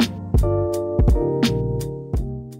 you